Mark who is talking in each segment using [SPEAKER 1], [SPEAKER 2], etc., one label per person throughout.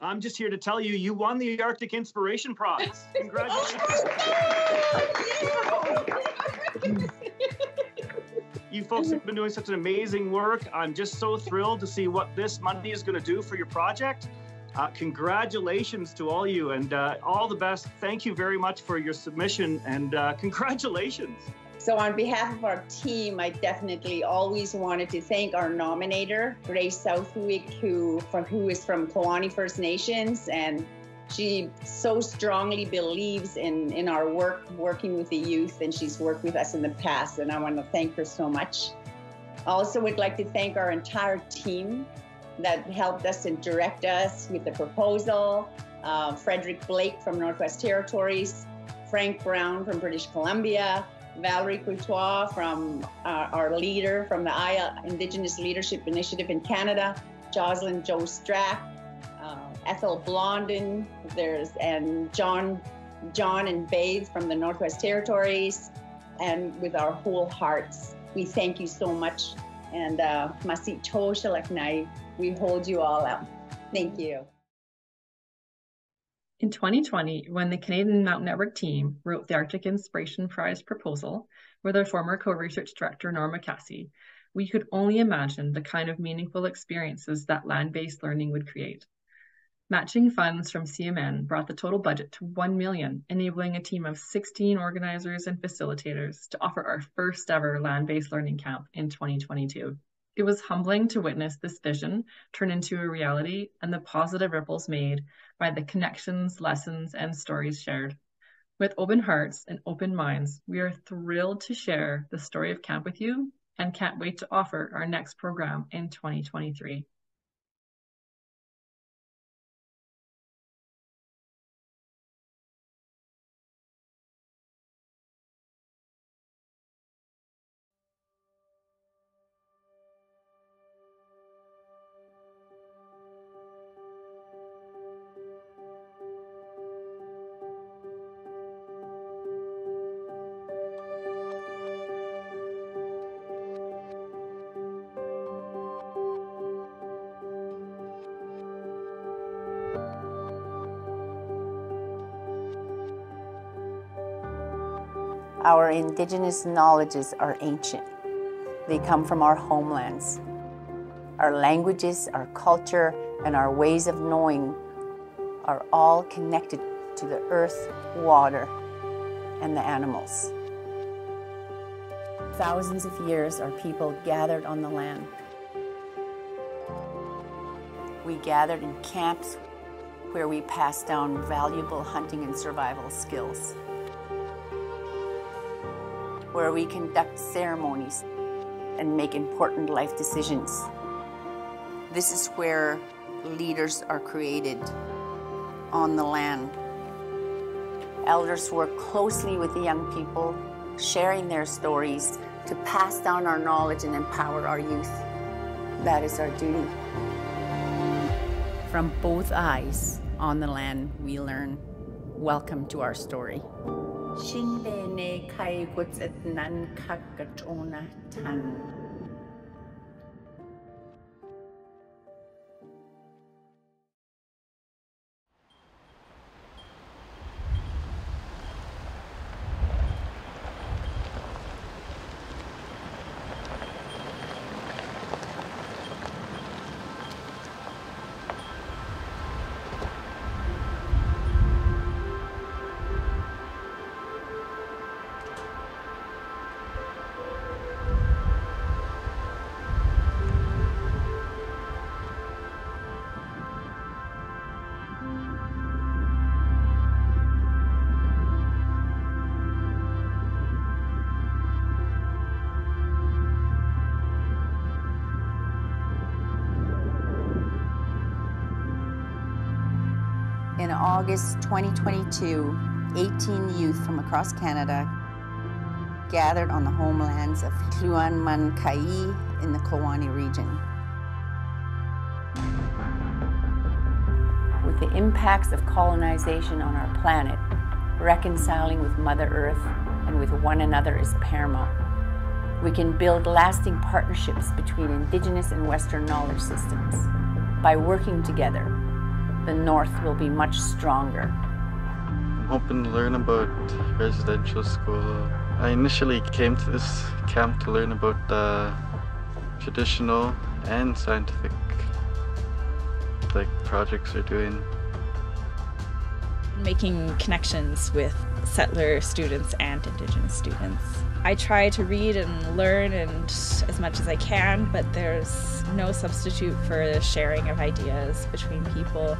[SPEAKER 1] I'm just here to tell you, you won the Arctic Inspiration Prize. Congratulations. you folks have been doing such an amazing work. I'm just so thrilled to see what this money is going to do for your project. Uh, congratulations to all you and uh, all the best. Thank you very much for your submission and uh, congratulations.
[SPEAKER 2] So, on behalf of our team, I definitely always wanted to thank our nominator, Grace Southwick, who from who is from Kluane First Nations, and she so strongly believes in in our work, working with the youth, and she's worked with us in the past, and I want to thank her so much. Also, would like to thank our entire team that helped us and direct us with the proposal. Uh, Frederick Blake from Northwest Territories, Frank Brown from British Columbia, Valerie Courtois from uh, our leader from the AYA Indigenous Leadership Initiative in Canada, Jocelyn Joe Strack, uh, Ethel Blondin, there's and John John and Bathe from the Northwest Territories, and with our whole hearts, we thank you so much. And uh, we hold you all out. Thank you.
[SPEAKER 3] In 2020, when the Canadian Mountain Network team wrote the Arctic Inspiration Prize proposal with our former co-research director, Norma Kassi, we could only imagine the kind of meaningful experiences that land-based learning would create. Matching funds from CMN brought the total budget to 1 million, enabling a team of 16 organizers and facilitators to offer our first ever land-based learning camp in 2022. It was humbling to witness this vision turn into a reality and the positive ripples made by the connections, lessons, and stories shared. With open hearts and open minds, we are thrilled to share the story of camp with you and can't wait to offer our next program in 2023.
[SPEAKER 4] Our indigenous knowledges are ancient. They come from our homelands. Our languages, our culture, and our ways of knowing are all connected to the earth, water, and the animals. Thousands of years our people gathered on the land. We gathered in camps where we passed down valuable hunting and survival skills where we conduct ceremonies and make important life decisions. This is where leaders are created on the land. Elders work closely with the young people, sharing their stories to pass down our knowledge and empower our youth. That is our duty. From both eyes on the land, we learn. Welcome to our story. 新中国的开国者难刻的忠诚。August 2022, 18 youth from across Canada gathered on the homelands of Kluane-Mankai in the Kluane region. With the impacts of colonization on our planet, reconciling with Mother Earth and with one another is paramount. We can build lasting partnerships between Indigenous and Western knowledge systems by working together the North will be much stronger.
[SPEAKER 5] I'm hoping to learn about residential school. I initially came to this camp to learn about the traditional and scientific like projects they're doing.
[SPEAKER 6] Making connections with settler students and Indigenous students. I try to read and learn and as much as I can, but there's no substitute for the sharing of ideas between people.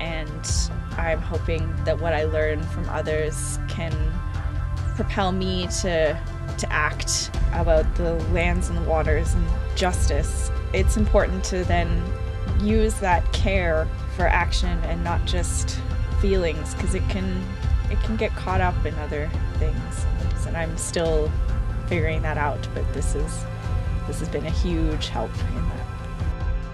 [SPEAKER 6] And I'm hoping that what I learn from others can propel me to to act about the lands and the waters and justice. It's important to then use that care for action and not just feelings because it can it can get caught up in other things and I'm still figuring that out but this is this has been a huge help in that.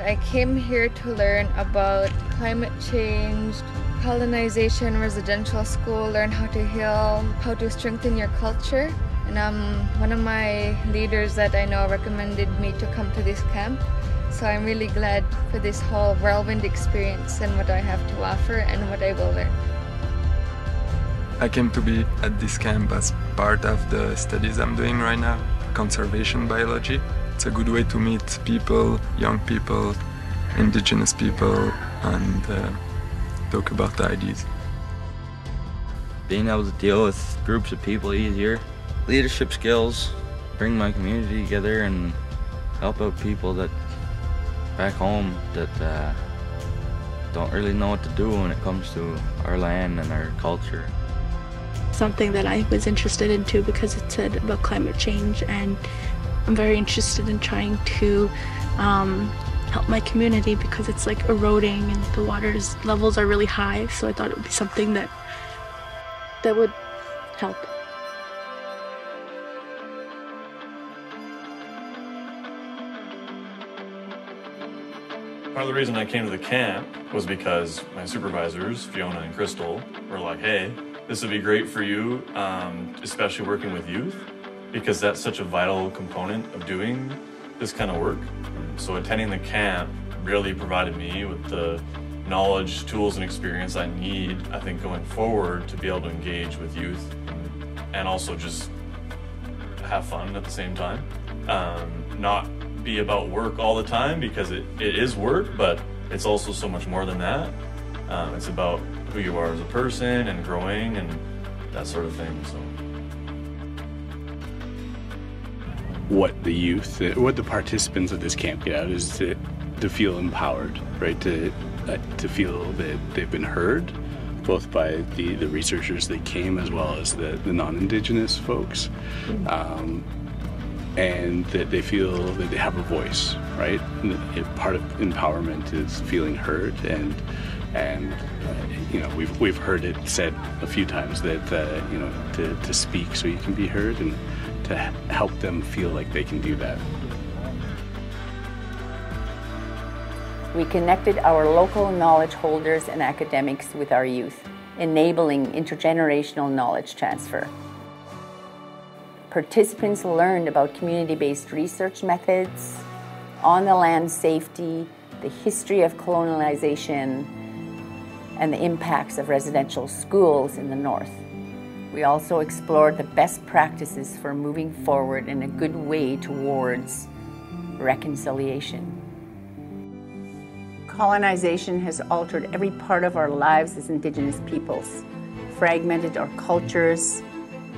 [SPEAKER 7] I came here to learn about climate change, colonization, residential school, learn how to heal, how to strengthen your culture. And um, one of my leaders that I know recommended me to come to this camp. So I'm really glad for this whole whirlwind experience and what I have to offer and what I will learn.
[SPEAKER 8] I came to be at this camp as part of the studies I'm doing right now, conservation biology. It's a good way to meet people, young people, indigenous people, and uh, talk about the ideas.
[SPEAKER 9] Being able to deal with groups of people easier, leadership skills, bring my community together and help out people that back home that uh, don't really know what to do when it comes to our land and our culture.
[SPEAKER 10] Something that I was interested in too because it said about climate change and I'm very interested in trying to um, help my community because it's like eroding and the water's levels are really high so I thought it would be something that that would help.
[SPEAKER 11] Part of the reason I came to the camp was because my supervisors, Fiona and Crystal, were like, hey, this would be great for you, um, especially working with youth, because that's such a vital component of doing this kind of work. So attending the camp really provided me with the knowledge, tools, and experience I need, I think, going forward to be able to engage with youth and also just have fun at the same time. Um, not be about work all the time because it, it is work, but it's also so much more than that. Um, it's about who you are as a person and growing and that sort of thing. So.
[SPEAKER 12] What the youth, what the participants of this camp get out is to, to feel empowered, right? To uh, to feel that they've been heard, both by the, the researchers that came as well as the, the non-indigenous folks. Um, and that they feel that they have a voice, right? part of empowerment is feeling heard, and and uh, you know we've we've heard it said a few times that uh, you know to, to speak so you can be heard, and to help them feel like they can do that.
[SPEAKER 4] We connected our local knowledge holders and academics with our youth, enabling intergenerational knowledge transfer. Participants learned about community-based research methods, on the land safety, the history of colonialization, and the impacts of residential schools in the North. We also explored the best practices for moving forward in a good way towards reconciliation. Colonization has altered every part of our lives as Indigenous peoples, fragmented our cultures,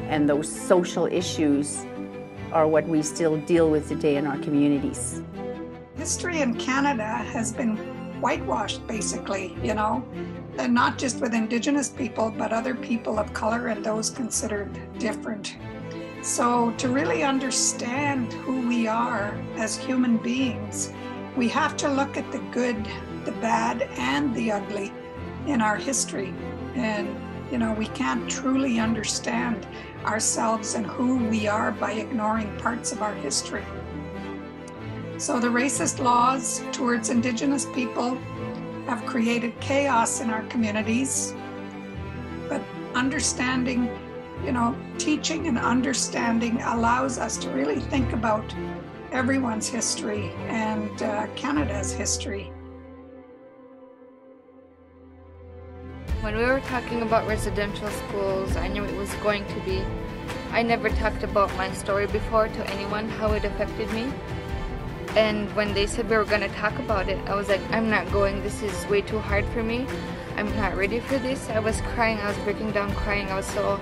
[SPEAKER 4] and those social issues are what we still deal with today in our communities.
[SPEAKER 13] History in Canada has been whitewashed, basically, you know, and not just with Indigenous people, but other people of color and those considered different. So, to really understand who we are as human beings, we have to look at the good, the bad, and the ugly in our history. And, you know, we can't truly understand ourselves and who we are by ignoring parts of our history. So the racist laws towards Indigenous people have created chaos in our communities. But understanding, you know, teaching and understanding allows us to really think about everyone's history and uh, Canada's history
[SPEAKER 7] When we were talking about residential schools, I knew it was going to be. I never talked about my story before to anyone, how it affected me. And when they said we were to talk about it, I was like, I'm not going. This is way too hard for me. I'm not ready for this. I was crying. I was breaking down crying. I was so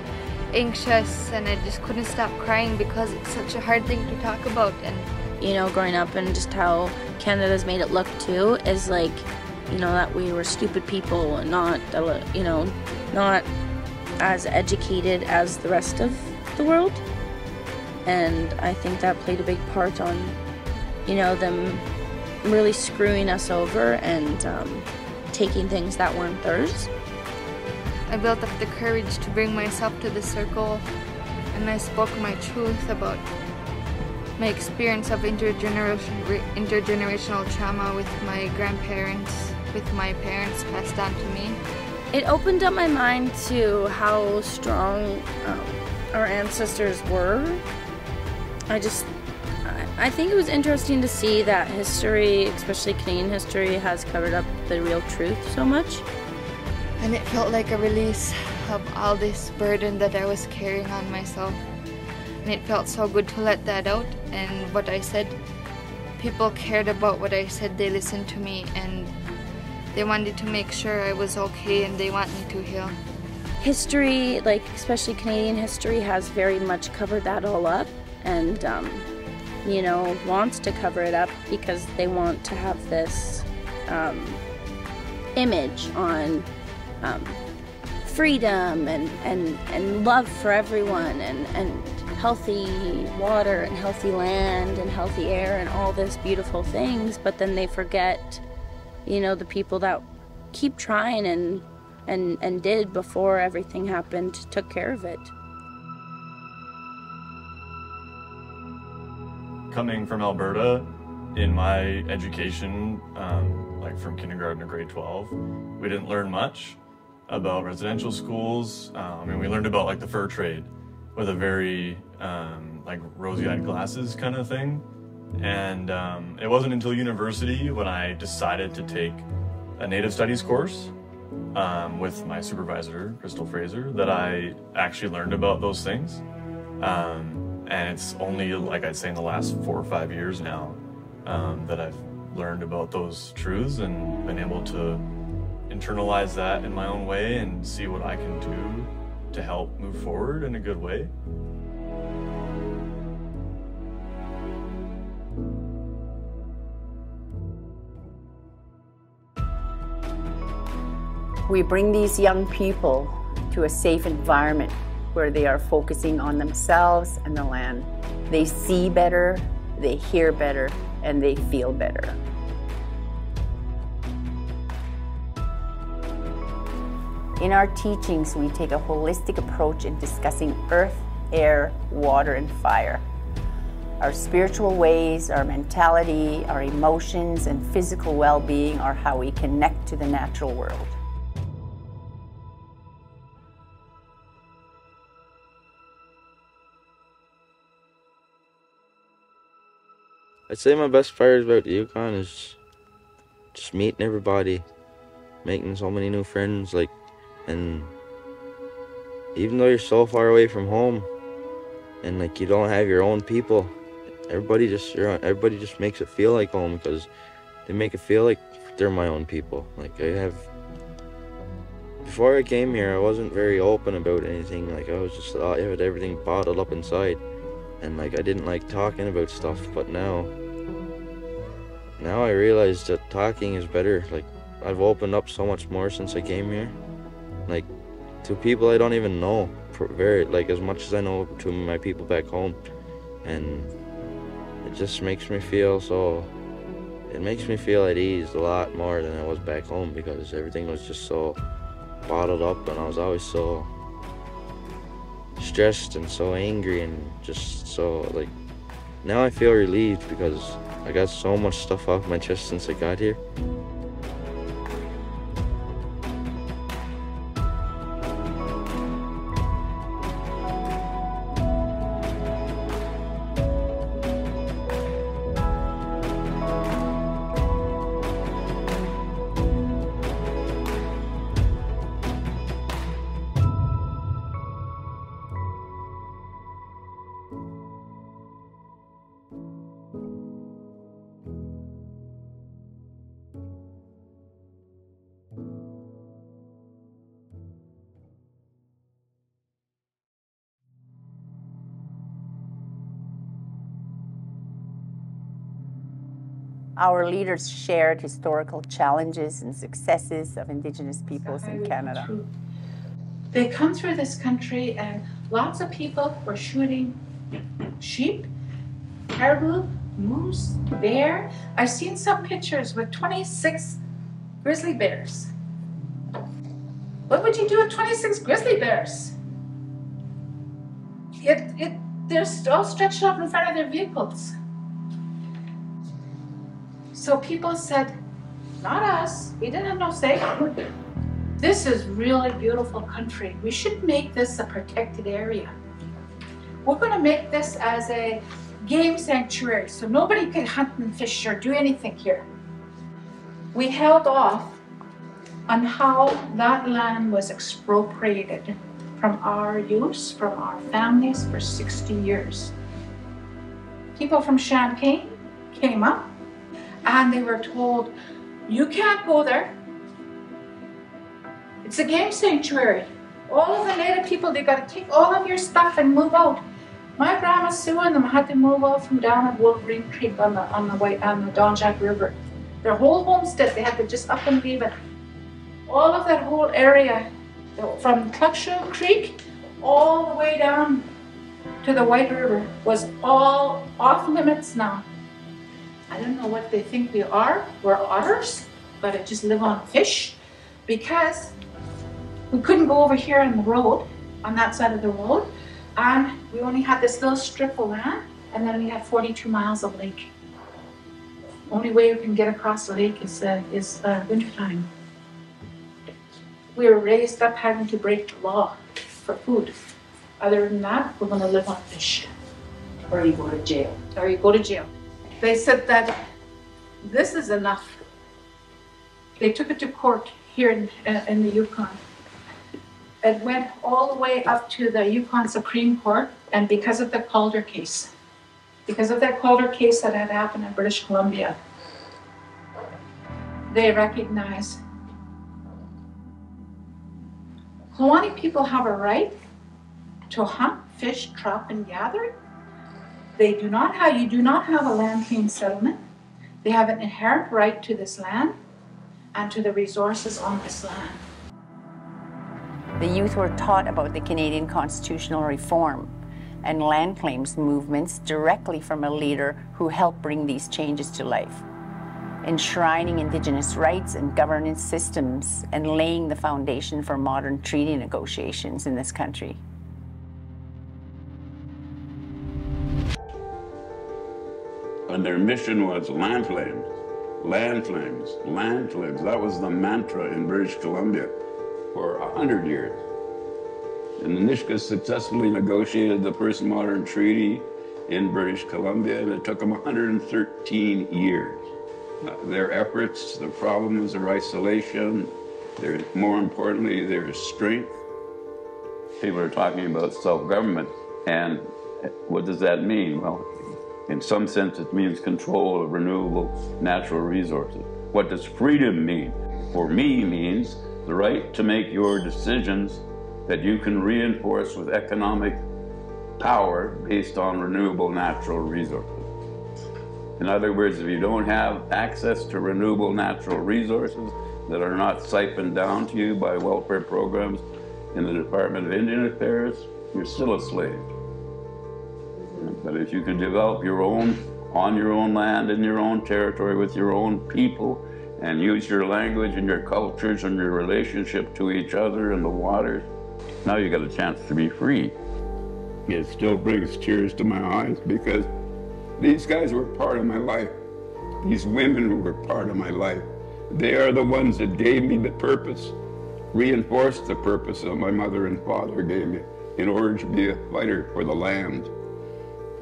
[SPEAKER 7] anxious and I just couldn't stop crying because it's such a hard thing to talk about. And
[SPEAKER 14] you know, growing up and just how Canada's made it look too is like, you know, that we were stupid people and not, you know, not as educated as the rest of the world. And I think that played a big part on, you know, them really screwing us over and um, taking things that weren't theirs.
[SPEAKER 7] I built up the courage to bring myself to the circle and I spoke my truth about my experience of intergeneration, intergenerational trauma with my grandparents, with my parents passed on to me.
[SPEAKER 14] It opened up my mind to how strong um, our ancestors were. I just, I think it was interesting to see that history, especially Canadian history, has covered up the real truth so much.
[SPEAKER 7] And it felt like a release of all this burden that I was carrying on myself. And it felt so good to let that out. And what I said people cared about what I said. They listened to me and they wanted to make sure I was okay and they want me to heal.
[SPEAKER 14] History like especially Canadian history has very much covered that all up. And um, you know wants to cover it up because they want to have this um, image on um, freedom and, and, and love for everyone and, and healthy water and healthy land and healthy air and all these beautiful things, but then they forget, you know, the people that keep trying and and and did before everything happened, took care of it.
[SPEAKER 11] Coming from Alberta, in my education, um, like from kindergarten to grade 12, we didn't learn much about residential schools. Um, I mean, we learned about like the fur trade with a very um, like rosy-eyed glasses kind of thing. And um, it wasn't until university when I decided to take a Native Studies course um, with my supervisor, Crystal Fraser, that I actually learned about those things. Um, and it's only, like I'd say, in the last four or five years now um, that I've learned about those truths and been able to internalize that in my own way and see what I can do to help move forward in a good way.
[SPEAKER 4] We bring these young people to a safe environment where they are focusing on themselves and the land. They see better, they hear better, and they feel better. In our teachings, we take a holistic approach in discussing earth, air, water, and fire. Our spiritual ways, our mentality, our emotions, and physical well being are how we connect to the natural world.
[SPEAKER 9] I'd say my best part about the Yukon is just meeting everybody, making so many new friends, like, and even though you're so far away from home, and like you don't have your own people, everybody just everybody just makes it feel like home because they make it feel like they're my own people. Like I have. Before I came here, I wasn't very open about anything. Like I was just I had everything bottled up inside and like I didn't like talking about stuff but now now I realize that talking is better like I've opened up so much more since I came here. Like to people I don't even know very like as much as I know to my people back home. And it just makes me feel so it makes me feel at ease a lot more than I was back home because everything was just so bottled up and I was always so stressed and so angry and just so like now I feel relieved because I got so much stuff off my chest since I got here.
[SPEAKER 4] Our leaders shared historical challenges and successes of Indigenous peoples in Canada.
[SPEAKER 15] They come through this country and lots of people were shooting sheep, caribou, moose, bear. I've seen some pictures with 26 grizzly bears. What would you do with 26 grizzly bears? It, it, they're all stretched out in front of their vehicles. So people said, not us, we didn't have no say. This is really beautiful country. We should make this a protected area. We're going to make this as a game sanctuary so nobody can hunt and fish or do anything here. We held off on how that land was expropriated from our use, from our families for 60 years. People from Champagne came up and they were told, you can't go there. It's a game sanctuary. All of the native people, they got to take all of your stuff and move out. My grandma Sue and them had to move out from down at Wolverine Creek on the on the white on the Donjek River. Their whole homestead, they had to just up and leave it. All of that whole area, from Klukshu Creek all the way down to the White River, was all off limits now. I don't know what they think we are. We're otters, but I just live on fish because we couldn't go over here on the road, on that side of the road, and we only had this little strip of land, and then we had 42 miles of lake. Only way we can get across the lake is, uh, is uh, wintertime. We were raised up having to break the law for food. Other than that, we're going to live on fish.
[SPEAKER 2] Or you go to jail.
[SPEAKER 15] Or you go to jail. They said that this is enough. They took it to court here in, uh, in the Yukon. It went all the way up to the Yukon Supreme Court, and because of the Calder case, because of that Calder case that had happened in British Columbia, they recognize Hawani people have a right to hunt, fish, trap, and gather. They do not have, you do not have a land claim settlement. They have an inherent right to this land and to the resources on this land.
[SPEAKER 4] The youth were taught about the Canadian constitutional reform and land claims movements directly from a leader who helped bring these changes to life, enshrining Indigenous rights and governance systems and laying the foundation for modern treaty negotiations in this country.
[SPEAKER 16] And their mission was land claims, land claims, land claims. That was the mantra in British Columbia for a hundred years. And the Nisga'a successfully negotiated the first modern treaty in British Columbia, and it took them 113 years. Uh, their efforts, the problems of isolation, their, more importantly, their strength. People are talking about self-government, and what does that mean? Well, in some sense, it means control of renewable natural resources. What does freedom mean? For me, means the right to make your decisions that you can reinforce with economic power based on renewable natural resources. In other words, if you don't have access to renewable natural resources that are not siphoned down to you by welfare programs in the Department of Indian Affairs, you're still a slave. But if you can develop your own, on your own land, in your own territory, with your own people, and use your language and your cultures and your relationship to each other and the waters, now you got a chance to be free. It still brings tears to my eyes because these guys were part of my life. These women were part of my life. They are the ones that gave me the purpose, reinforced the purpose that my mother and father gave me in order to be a fighter for the land.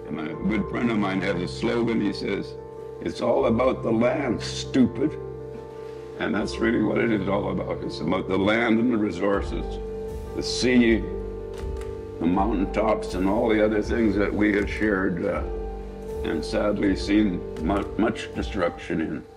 [SPEAKER 16] And a good friend of mine has a slogan, he says, it's all about the land, stupid. And that's really what it is all about. It's about the land and the resources, the sea, the mountaintops, and all the other things that we have shared uh, and sadly seen much, much destruction in.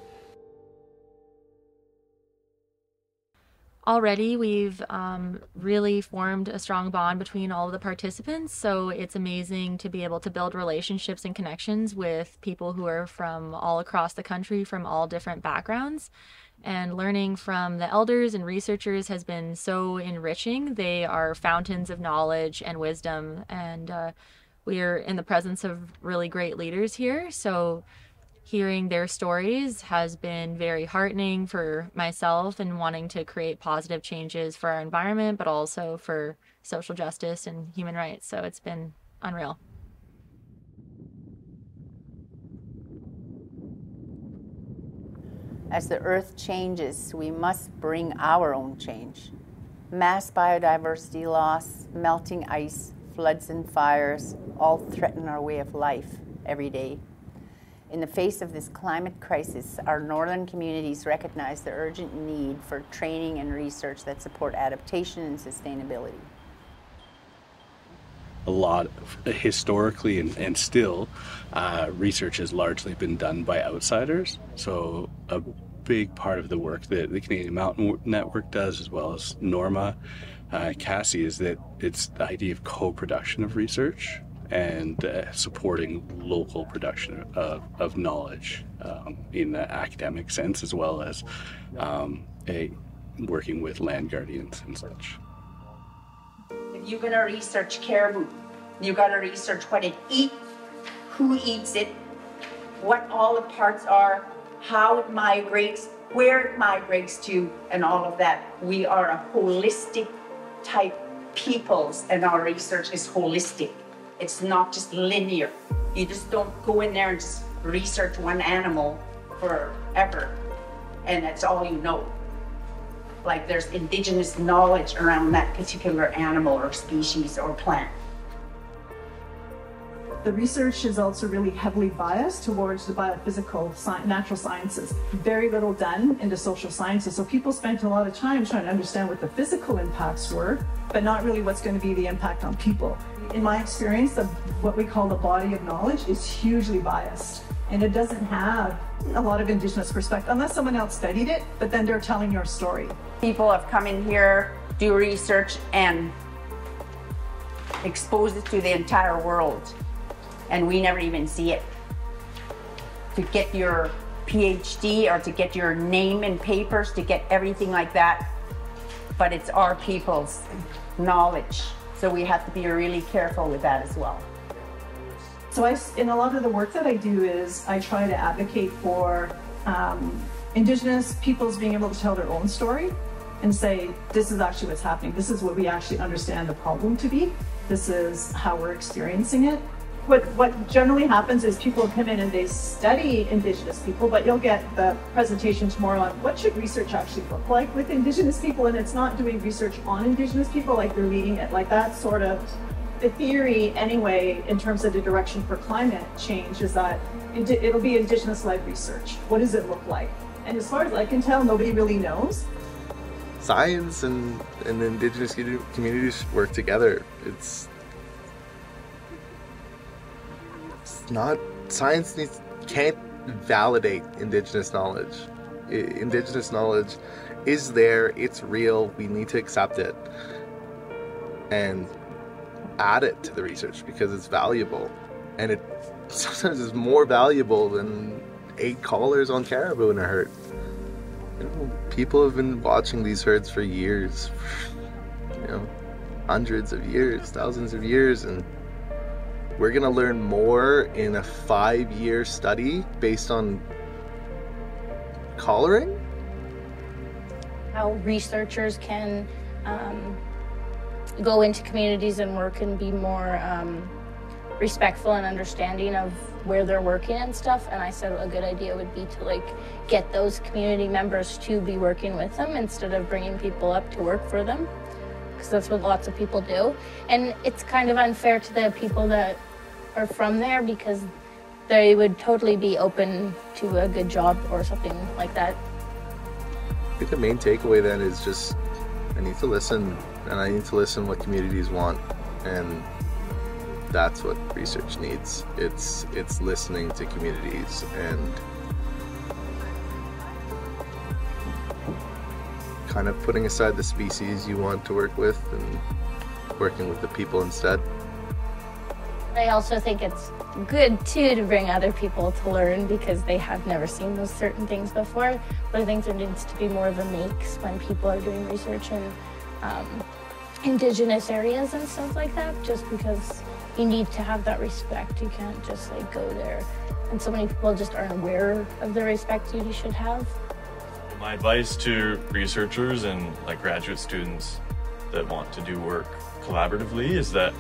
[SPEAKER 17] Already we've um, really formed a strong bond between all of the participants so it's amazing to be able to build relationships and connections with people who are from all across the country from all different backgrounds. And learning from the elders and researchers has been so enriching. They are fountains of knowledge and wisdom and uh, we are in the presence of really great leaders here. So hearing their stories has been very heartening for myself and wanting to create positive changes for our environment, but also for social justice and human rights. So it's been unreal.
[SPEAKER 4] As the earth changes, we must bring our own change. Mass biodiversity loss, melting ice, floods and fires all threaten our way of life every day. In the face of this climate crisis, our northern communities recognize the urgent need for training and research that support adaptation and sustainability.
[SPEAKER 12] A lot of, historically and, and still, uh, research has largely been done by outsiders. So, a big part of the work that the Canadian Mountain Network does, as well as Norma, uh, Kassi, is that it's the idea of co production of research and uh, supporting local production of, of knowledge um, in the academic sense as well as um, a, working with land guardians and such.
[SPEAKER 2] If you're going to research caribou, you've got to research what it eats, who eats it, what all the parts are, how it migrates, where it migrates to, and all of that. We are a holistic type peoples, and our research is holistic. It's not just linear. You just don't go in there and just research one animal forever and that's all you know. Like there's indigenous knowledge around that particular animal or species or plant.
[SPEAKER 18] The research is also really heavily biased towards the biophysical sci natural sciences. Very little done into social sciences. So people spent a lot of time trying to understand what the physical impacts were, but not really what's going to be the impact on people. In my experience, the, what we call the body of knowledge is hugely biased. And it doesn't have a lot of indigenous perspective unless someone else studied it, but then they're telling your story.
[SPEAKER 2] People have come in here, do research, and expose it to the entire world and we never even see it. To get your PhD or to get your name in papers, to get everything like that, but it's our people's knowledge. So we have to be really careful with that as well.
[SPEAKER 18] So I, in a lot of the work that I do is I try to advocate for um, Indigenous peoples being able to tell their own story and say, this is actually what's happening. This is what we actually understand the problem to be. This is how we're experiencing it what, what generally happens is people come in and they study Indigenous people, but you'll get the presentation tomorrow on what should research actually look like with Indigenous people, and it's not doing research on Indigenous people like they're leading it. Like that sort of the theory anyway in terms of the direction for climate change is that it'll be Indigenous-led research. What does it look like? And as far as I can tell, nobody really knows.
[SPEAKER 19] Science and, and Indigenous communities work together. It's not science needs can't validate indigenous knowledge. Indigenous knowledge is there, it's real, we need to accept it and add it to the research because it's valuable. And it sometimes is more valuable than eight collars on caribou in a herd. You know, people have been watching these herds for years, you know, hundreds of years, thousands of years, and we're going to learn more in a five year study based on collaring.
[SPEAKER 20] How researchers can um, go into communities and work and be more um, respectful and understanding of where they're working and stuff. And I said a good idea would be to like get those community members to be working with them instead of bringing people up to work for them because that's what lots of people do. And it's kind of unfair to the people that are from there because they would totally be open to a good job or something like that.
[SPEAKER 19] I think the main takeaway then is just I need to listen and I need to listen what communities want and that's what research needs. It's it's listening to communities and kind of putting aside the species you want to work with and working with the people instead.
[SPEAKER 20] I also think it's good too to bring other people to learn because they have never seen those certain things before. But I think there needs to be more of a mix when people are doing research in um, indigenous areas and stuff like that, just because you need to have that respect. You can't just like go there. And so many people just aren't aware of the respect you should have.
[SPEAKER 11] My advice to researchers and like graduate students that want to do work collaboratively is that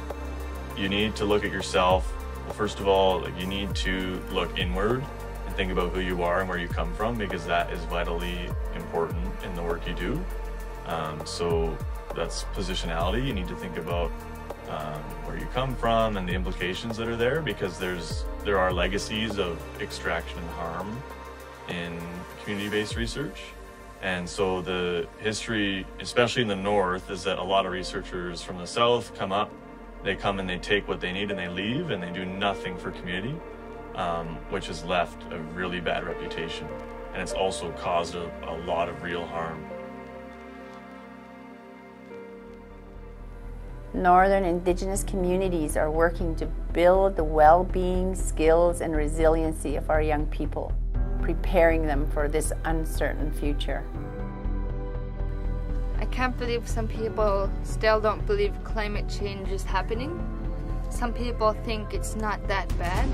[SPEAKER 11] you need to look at yourself. Well, first of all, like you need to look inward and think about who you are and where you come from because that is vitally important in the work you do. Um, so that's positionality. You need to think about um, where you come from and the implications that are there because there's there are legacies of extraction and harm in community-based research. And so the history, especially in the north, is that a lot of researchers from the south come up, they come and they take what they need and they leave and they do nothing for community, um, which has left a really bad reputation. And it's also caused a, a lot of real harm.
[SPEAKER 4] Northern Indigenous communities are working to build the well-being, skills, and resiliency of our young people preparing them for this uncertain future.
[SPEAKER 7] Can't believe some people still don't believe climate change is happening. Some people think it's not that bad.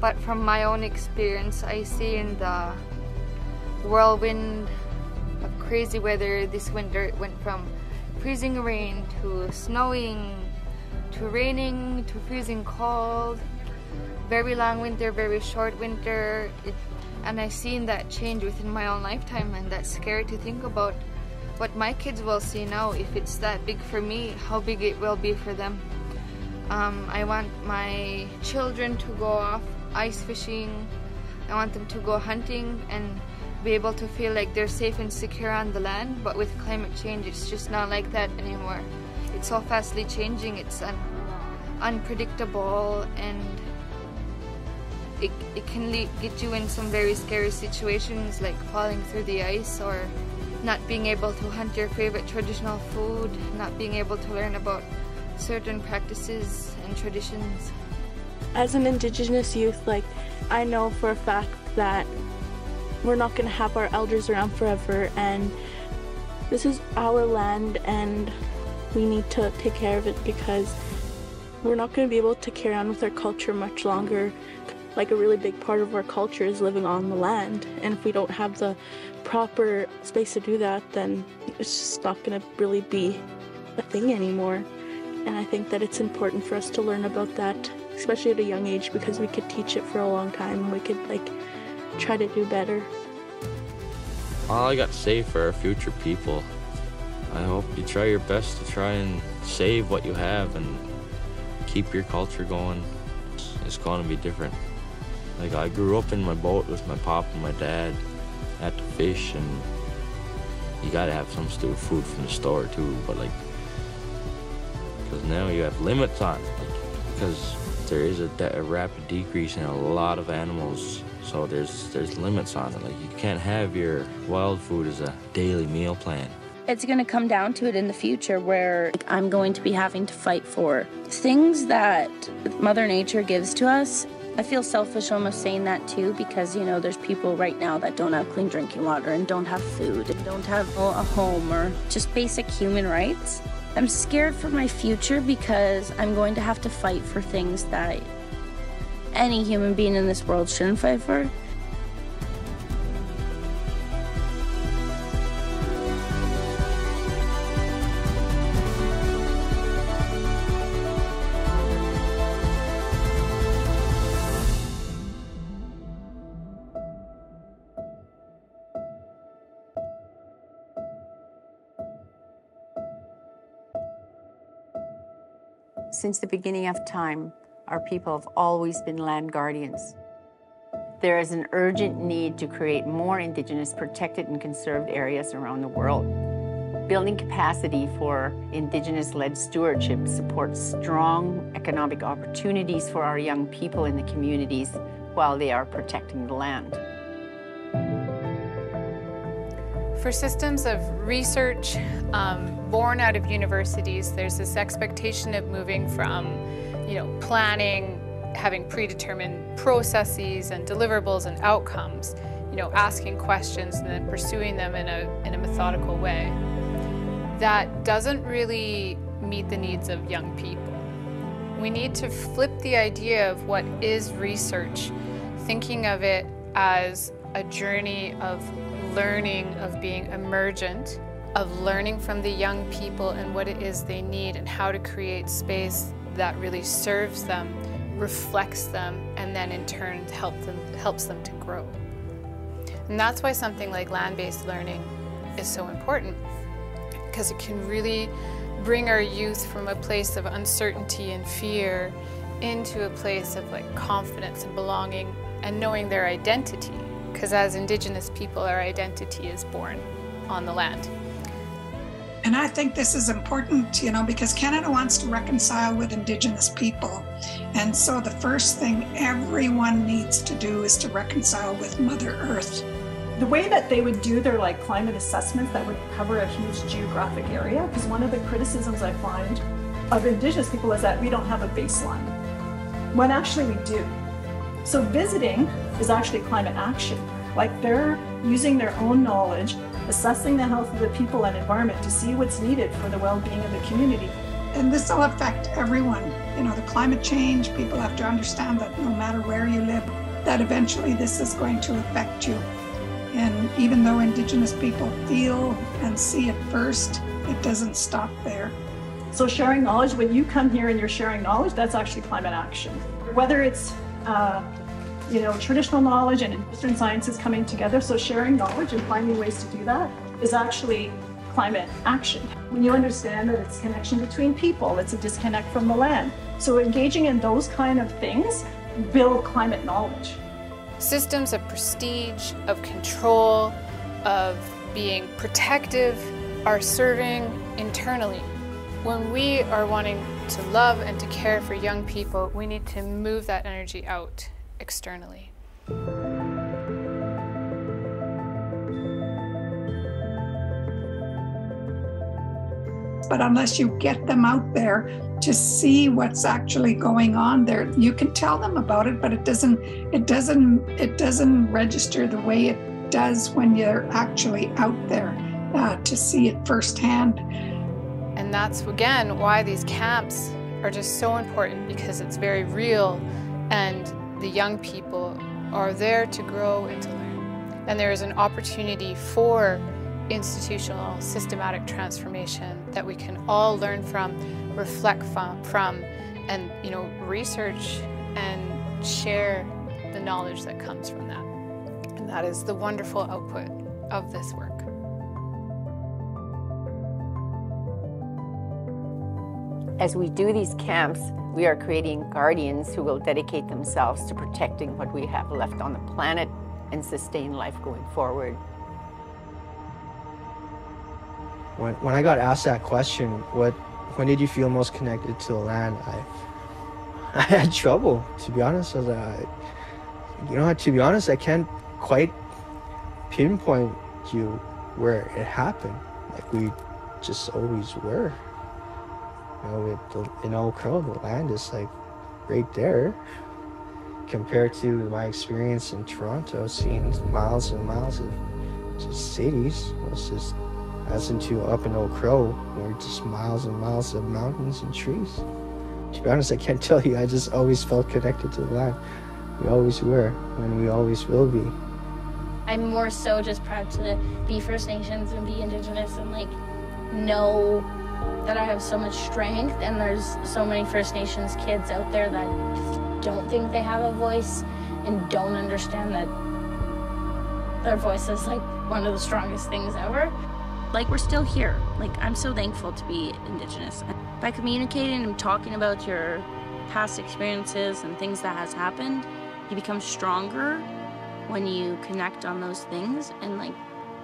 [SPEAKER 7] But from my own experience, I see in the whirlwind of crazy weather this winter, it went from freezing rain to snowing to raining to freezing cold. Very long winter, very short winter. It and I've seen that change within my own lifetime and that's scary to think about what my kids will see now if it's that big for me how big it will be for them. Um, I want my children to go off ice fishing. I want them to go hunting and be able to feel like they're safe and secure on the land but with climate change it's just not like that anymore. It's so fastly changing it's un unpredictable and it, it can get you in some very scary situations like falling through the ice or not being able to hunt your favorite traditional food, not being able to learn about certain practices and traditions.
[SPEAKER 10] As an Indigenous youth, like I know for a fact that we're not going to have our elders around forever and this is our land and we need to take care of it because we're not going to be able to carry on with our culture much longer like a really big part of our culture is living on the land. And if we don't have the proper space to do that, then it's just not going to really be a thing anymore. And I think that it's important for us to learn about that, especially at a young age, because we could teach it for a long time and we could like try to do better.
[SPEAKER 9] All I got to say for our future people, I hope you try your best to try and save what you have and keep your culture going. It's going to be different. Like I grew up in my boat with my pop and my dad. Had to fish and you gotta have some stupid food from the store too, but like, because now you have limits on it, like, because there is a, a, rapid decrease in a lot of animals, so there's there's limits on it. Like you can't have your wild food as a daily meal plan.
[SPEAKER 20] It's to come down to it in the future where I'm going to be having to fight for things that Mother Nature gives to us I feel selfish almost saying that too because, you know, there's people right now that don't have clean drinking water and don't have food and don't have a home or just basic human rights. I'm scared for my future because I'm going to have to fight for things that any human being in this world shouldn't fight for.
[SPEAKER 4] Since the beginning of time, our people have always been land guardians. There is an urgent need to create more Indigenous protected and conserved areas around the world. Building capacity for Indigenous-led stewardship supports strong economic opportunities for our young people in the communities while they are protecting the land.
[SPEAKER 21] For systems of research um, born out of universities, there's this expectation of moving from, you know, planning, having predetermined processes and deliverables and outcomes, you know, asking questions and then pursuing them in a, in a methodical way. That doesn't really meet the needs of young people. We need to flip the idea of what is research, thinking of it as a journey of learning, of being emergent, of learning from the young people and what it is they need and how to create space that really serves them, reflects them, and then in turn help them, helps them to grow. And that's why something like land-based learning is so important, because it can really bring our youth from a place of uncertainty and fear into a place of like confidence and belonging and knowing their identity because as Indigenous people, our identity is born on the land.
[SPEAKER 13] And I think this is important, you know, because Canada wants to reconcile with Indigenous people. And so the first thing everyone needs to do is to reconcile with Mother Earth.
[SPEAKER 18] The way that they would do their like climate assessments that would cover a huge geographic area, because one of the criticisms I find of Indigenous people is that we don't have a baseline. When actually we do. So visiting is actually climate action. Like they're using their own knowledge, assessing the health of the people and environment to see what's needed for the well-being of the community.
[SPEAKER 13] And this will affect everyone. You know, the climate change, people have to understand that no matter where you live, that eventually this is going to affect you. And even though Indigenous people feel and see it first, it doesn't stop there.
[SPEAKER 18] So sharing knowledge, when you come here and you're sharing knowledge, that's actually climate action. Whether it's uh, you know, traditional knowledge and Eastern sciences coming together. So sharing knowledge and finding ways to do that is actually climate action. When you understand that it's connection between people, it's a disconnect from the land. So engaging in those kind of things build climate knowledge.
[SPEAKER 21] Systems of prestige, of control, of being protective are serving internally. When we are wanting to love and to care for young people, we need to move that energy out externally.
[SPEAKER 13] But unless you get them out there to see what's actually going on there, you can tell them about it, but it doesn't it doesn't it doesn't register the way it does when you're actually out there uh, to see it firsthand.
[SPEAKER 21] And that's again why these camps are just so important because it's very real and the young people are there to grow and to learn. And there is an opportunity for institutional systematic transformation that we can all learn from, reflect from, and you know research and share the knowledge that comes from that. And that is the wonderful output of this work.
[SPEAKER 4] As we do these camps, we are creating guardians who will dedicate themselves to protecting what we have left on the planet and sustain life going forward.
[SPEAKER 22] When, when I got asked that question, what, when did you feel most connected to the land? I, I had trouble, to be honest. I was like, you know, to be honest, I can't quite pinpoint you where it happened. Like we just always were. You know, the, in Old Crow, the land is like right there. Compared to my experience in Toronto, seeing miles and miles of just cities, was just as into up in Old Crow, where just miles and miles of mountains and trees. To be honest, I can't tell you. I just always felt connected to the land. We always were, and we always will be.
[SPEAKER 20] I'm more so just proud to be First Nations and be Indigenous and like know that I have so much strength and there's so many First Nations kids out there that don't think they have a voice and don't understand that their voice is like one of the strongest things ever.
[SPEAKER 14] Like we're still here. Like I'm so thankful to be Indigenous. By communicating and talking about your past experiences and things that has happened, you become stronger when you connect on those things and like,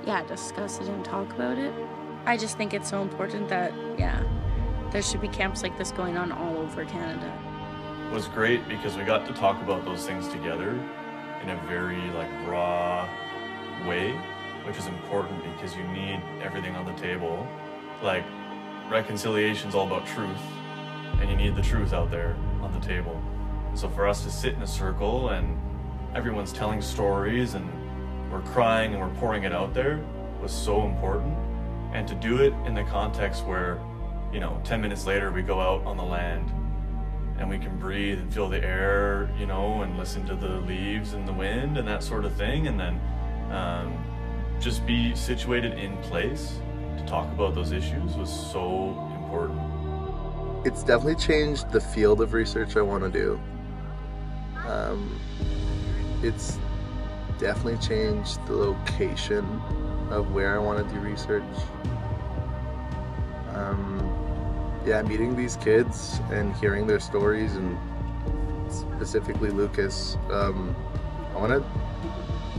[SPEAKER 14] yeah, discuss it and talk about it. I just think it's so important that, yeah, there should be camps like this going on all over Canada.
[SPEAKER 11] It was great because we got to talk about those things together in a very like raw way which is important because you need everything on the table. Like, reconciliation's all about truth, and you need the truth out there on the table. So for us to sit in a circle and everyone's telling stories and we're crying and we're pouring it out there was so important. And to do it in the context where, you know, 10 minutes later we go out on the land and we can breathe and feel the air, you know, and listen to the leaves and the wind and that sort of thing. And then um, just be situated in place to talk about those issues was so important.
[SPEAKER 19] It's definitely changed the field of research I want to do. Um, it's definitely changed the location of where I want to do research. Um, yeah, meeting these kids and hearing their stories, and specifically Lucas, um, I want to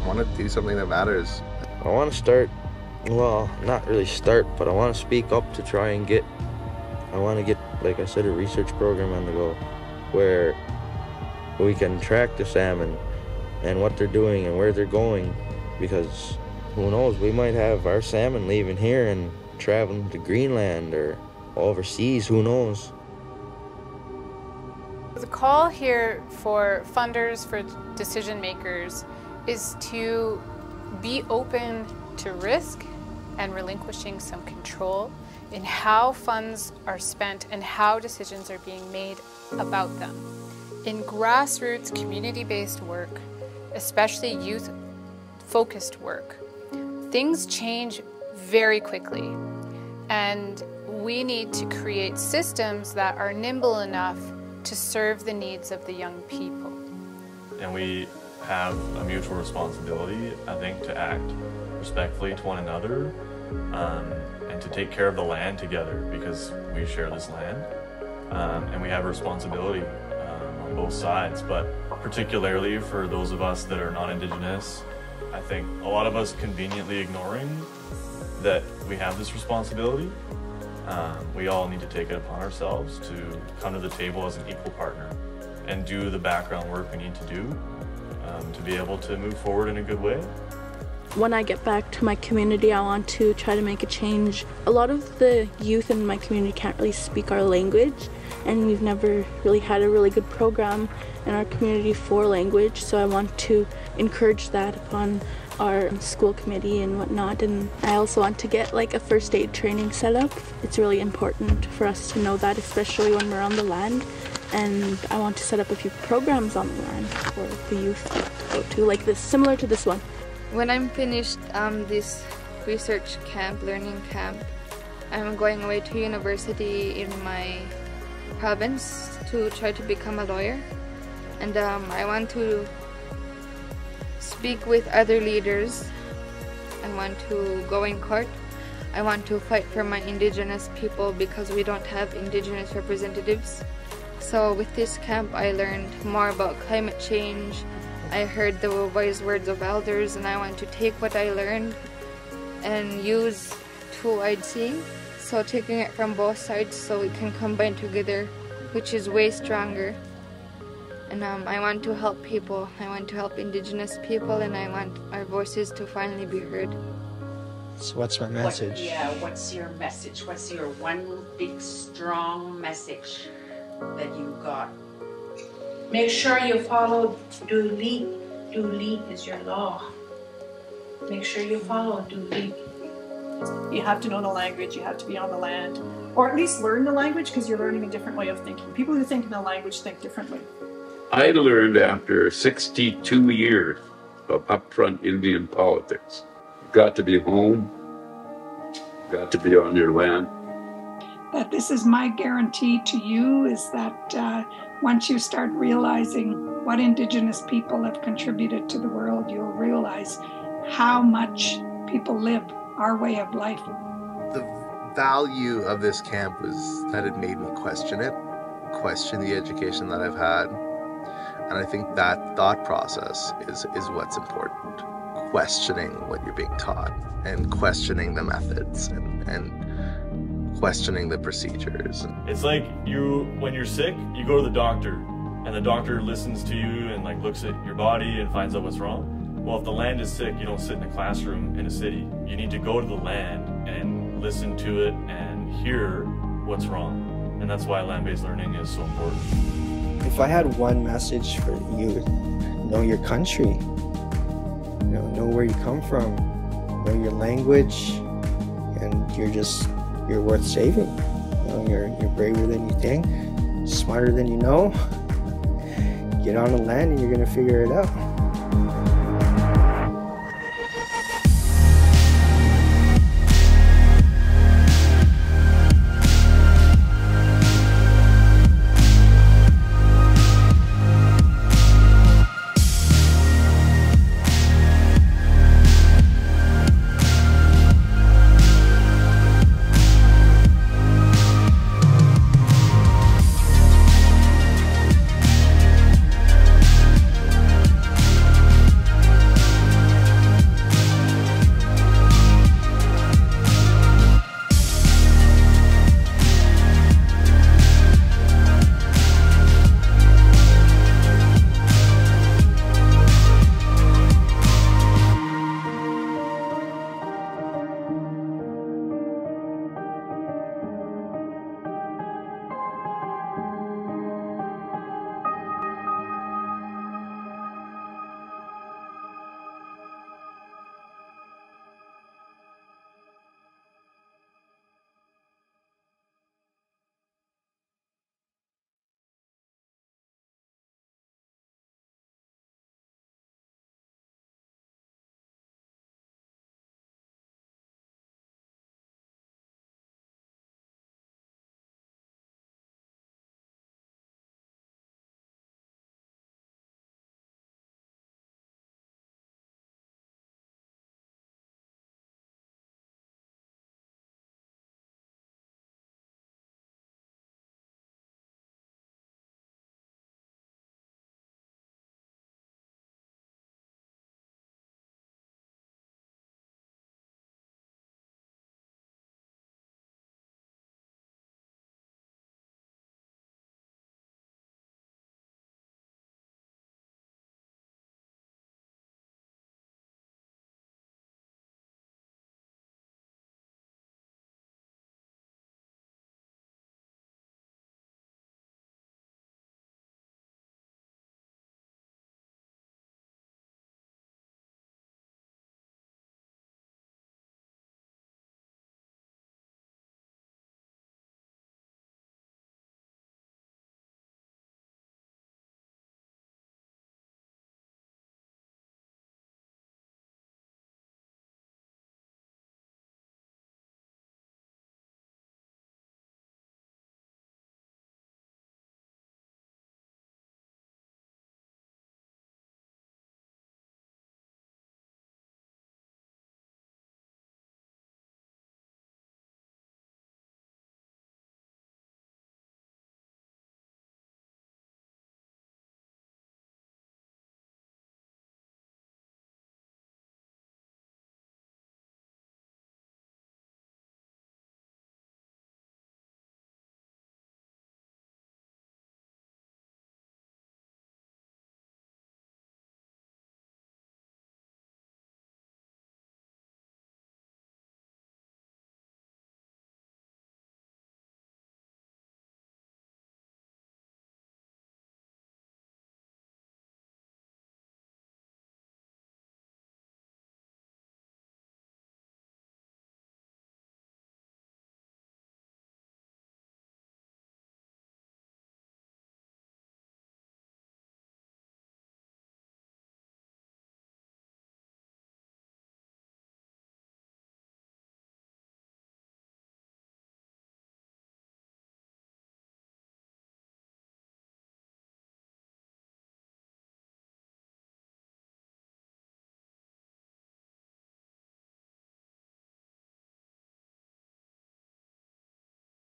[SPEAKER 19] want to do something that matters.
[SPEAKER 23] I want to start, well, not really start, but I want to speak up to try and get, I want to get, like I said, a research program on the go where we can track the salmon and what they're doing and where they're going because who knows, we might have our salmon leaving here and traveling to Greenland or overseas, who knows.
[SPEAKER 21] The call here for funders, for decision makers, is to be open to risk and relinquishing some control in how funds are spent and how decisions are being made about them. In grassroots community based work, especially youth focused work, things change very quickly. And we need to create systems that are nimble enough to serve the needs of the young people.
[SPEAKER 11] And we have a mutual responsibility, I think, to act respectfully to one another um, and to take care of the land together because we share this land. Um, and we have a responsibility um, on both sides, but particularly for those of us that are non Indigenous, I think a lot of us conveniently ignoring that we have this responsibility. Um, we all need to take it upon ourselves to come to the table as an equal partner and do the background work we need to do um, to be able to move forward in a good way.
[SPEAKER 10] When I get back to my community, I want to try to make a change. A lot of the youth in my community can't really speak our language, and we've never really had a really good program in our community for language, so I want to encourage that upon our school committee and whatnot. And I also want to get like a first aid training set up. It's really important for us to know that, especially when we're on the land. And I want to set up a few programs on the land for the youth to go to, like this, similar to this one.
[SPEAKER 7] When I'm finished um, this research camp, learning camp, I'm going away to university in my province to try to become a lawyer. And um, I want to speak with other leaders. I want to go in court. I want to fight for my indigenous people because we don't have indigenous representatives. So with this camp I learned more about climate change. I heard the wise words of elders and I want to take what I learned and use to I'd see. So taking it from both sides so we can combine together, which is way stronger. And um, I want to help people. I want to help indigenous people and I want our voices to finally be heard.
[SPEAKER 22] So what's my message?
[SPEAKER 24] What, yeah, what's your message? What's your one big strong message that you got? Make sure you follow Dulit. Dulit is your law. Make sure you follow Dulit.
[SPEAKER 18] You have to know the language, you have to be on the land, or at least learn the language because you're learning a different way of thinking. People who think in the language think differently.
[SPEAKER 16] I learned after 62 years of upfront Indian politics. Got to be home, got to be on your land.
[SPEAKER 13] That this is my guarantee to you is that uh, once you start realizing what Indigenous people have contributed to the world, you'll realize how much people live our way of life.
[SPEAKER 19] The value of this camp was that it made me question it, question the education that I've had. And I think that thought process is, is what's important. Questioning what you're being taught and questioning the methods and, and questioning the procedures.
[SPEAKER 11] It's like you, when you're sick, you go to the doctor and the doctor listens to you and like looks at your body and finds out what's wrong. Well, if the land is sick, you don't sit in a classroom in a city. You need to go to the land and listen to it and hear what's wrong. And that's why land-based learning is so important.
[SPEAKER 22] If I had one message for you, know your country. You know, know where you come from, know your language, and you're just you're worth saving. You know, you're you're braver than you think, smarter than you know. Get on the land and you're gonna figure it out.